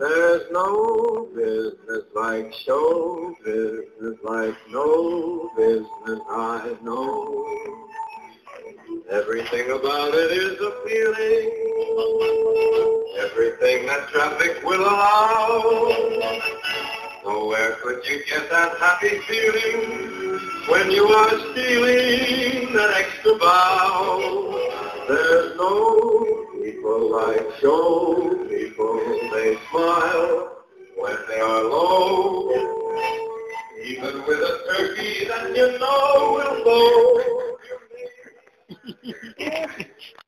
no business like show business like no business I know. Everything about it is a feeling. Everything that traffic will allow. Nowhere could you get that happy feeling when you are stealing that extra bow. There's no people like show smile when they are low. Even with a turkey that you know will go.